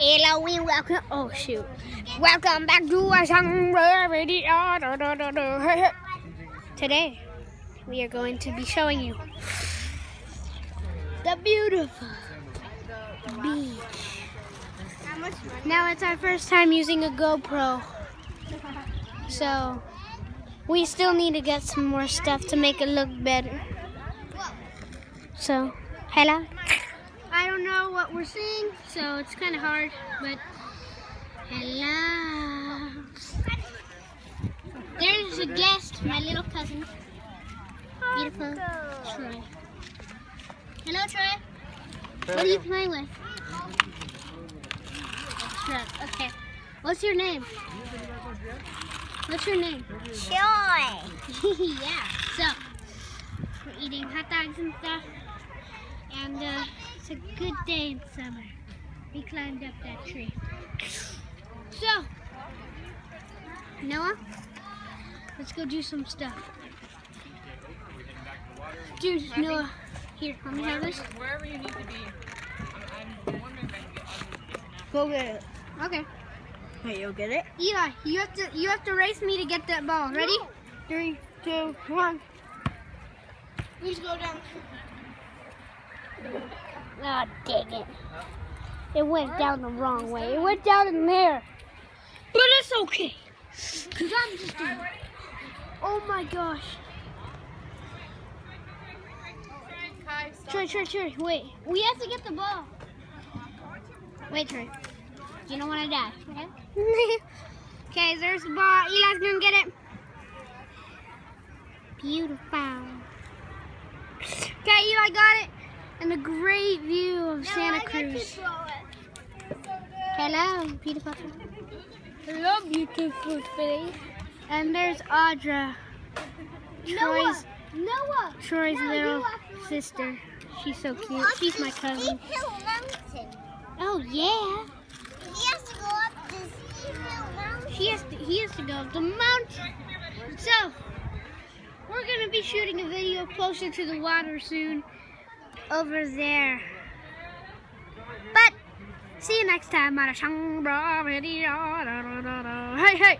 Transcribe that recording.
Hello and welcome. Oh shoot! Welcome back to our summer uh, video. Today we are going to be showing you the beautiful beach. Now it's our first time using a GoPro, so we still need to get some more stuff to make it look better. So, hello. I don't know what we're seeing, so it's kind of hard, but hello. There's a guest, my little cousin. Beautiful Troy. Hello, Troy. What are you playing with? Truck. Okay. What's your name? What's your name? Joy. yeah. So, we're eating hot dogs and stuff. And uh, it's a good day in summer. We climbed up that tree. So, Noah, let's go do some stuff. Dude, Noah, here, let me have this. Wherever you need to be. I'm, I'm wondering if I can get on Go get it. Okay. Wait, you'll get it? Eli, you have to you have to race me to get that ball. Ready? Three, two, one. Please go down. Ah, dang it. It went down the wrong way. It went down in there. But it's okay. Because I'm just doing Oh my gosh. Troy, Troy, Troy, wait. We have to get the ball. Wait, Troy. You don't want to die, okay? okay, there's the ball. Eli's going to get it. Beautiful. Okay, Eli got it. And a great view of Santa Cruz. Hello, beautiful. Hello, beautiful face. And there's Audra. Troy's, Noah. Troy's No, little you have to- sister. She's so cute. She's my cousin. Oh yeah. He has to go up this hill mountain. She has to, he has to go up the mountain. So, we're going to be shooting a video closer to the water soon over there. But, see you next time on a. Hey, hey.